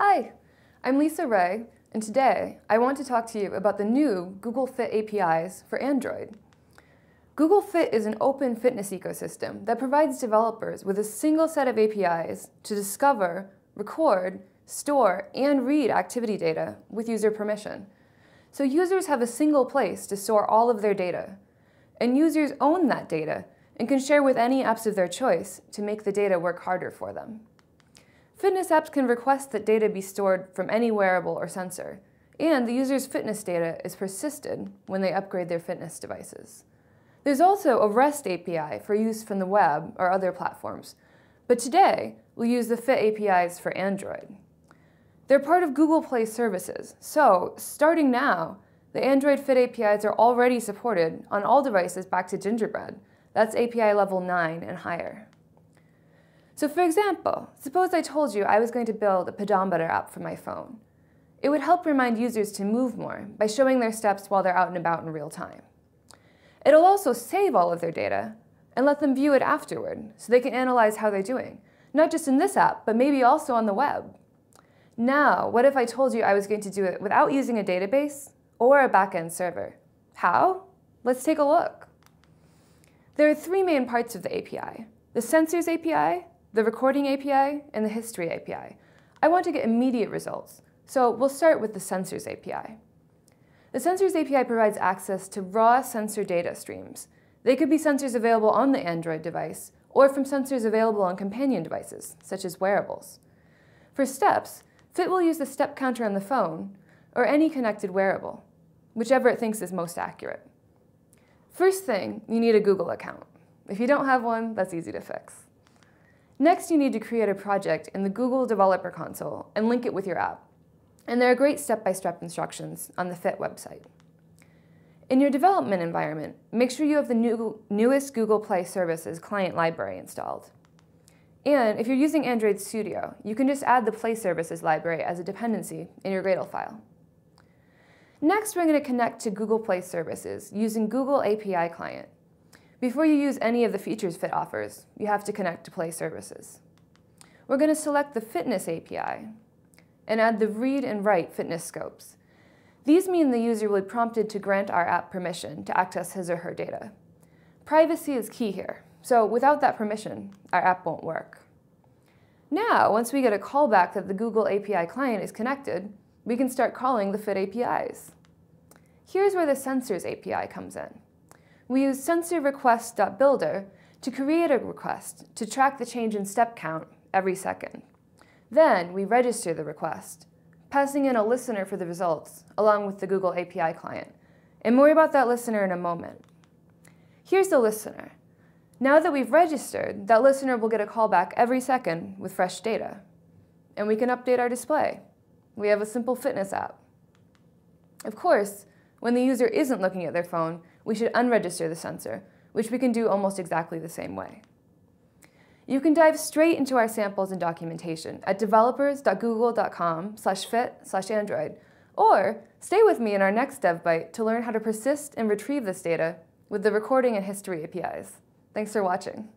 Hi, I'm Lisa Wray, and today I want to talk to you about the new Google Fit APIs for Android. Google Fit is an open fitness ecosystem that provides developers with a single set of APIs to discover, record, store, and read activity data with user permission. So users have a single place to store all of their data, and users own that data and can share with any apps of their choice to make the data work harder for them. Fitness apps can request that data be stored from any wearable or sensor, and the user's fitness data is persisted when they upgrade their fitness devices. There's also a REST API for use from the web or other platforms, but today we'll use the Fit APIs for Android. They're part of Google Play services, so starting now, the Android Fit APIs are already supported on all devices back to Gingerbread. That's API level 9 and higher. So for example, suppose I told you I was going to build a pedometer app for my phone. It would help remind users to move more by showing their steps while they're out and about in real time. It'll also save all of their data and let them view it afterward so they can analyze how they're doing, not just in this app, but maybe also on the web. Now, what if I told you I was going to do it without using a database or a backend server? How? Let's take a look. There are three main parts of the API. The Sensors API, the recording API, and the history API. I want to get immediate results, so we'll start with the sensors API. The sensors API provides access to raw sensor data streams. They could be sensors available on the Android device, or from sensors available on companion devices, such as wearables. For steps, Fit will use the step counter on the phone, or any connected wearable, whichever it thinks is most accurate. First thing, you need a Google account. If you don't have one, that's easy to fix. Next, you need to create a project in the Google Developer Console and link it with your app. And there are great step-by-step -step instructions on the Fit website. In your development environment, make sure you have the new, newest Google Play Services client library installed. And if you're using Android Studio, you can just add the Play Services library as a dependency in your Gradle file. Next, we're going to connect to Google Play Services using Google API Client. Before you use any of the features Fit offers, you have to connect to Play Services. We're going to select the Fitness API and add the read and write fitness scopes. These mean the user will be prompted to grant our app permission to access his or her data. Privacy is key here, so without that permission, our app won't work. Now, once we get a callback that the Google API client is connected, we can start calling the Fit APIs. Here's where the Sensors API comes in we use sensorRequest.builder to create a request to track the change in step count every second. Then we register the request, passing in a listener for the results, along with the Google API client. And more about that listener in a moment. Here's the listener. Now that we've registered, that listener will get a callback every second with fresh data. And we can update our display. We have a simple fitness app. Of course, when the user isn't looking at their phone, we should unregister the sensor, which we can do almost exactly the same way. You can dive straight into our samples and documentation at developers.google.com fit android, or stay with me in our next DevByte to learn how to persist and retrieve this data with the recording and history APIs. Thanks for watching.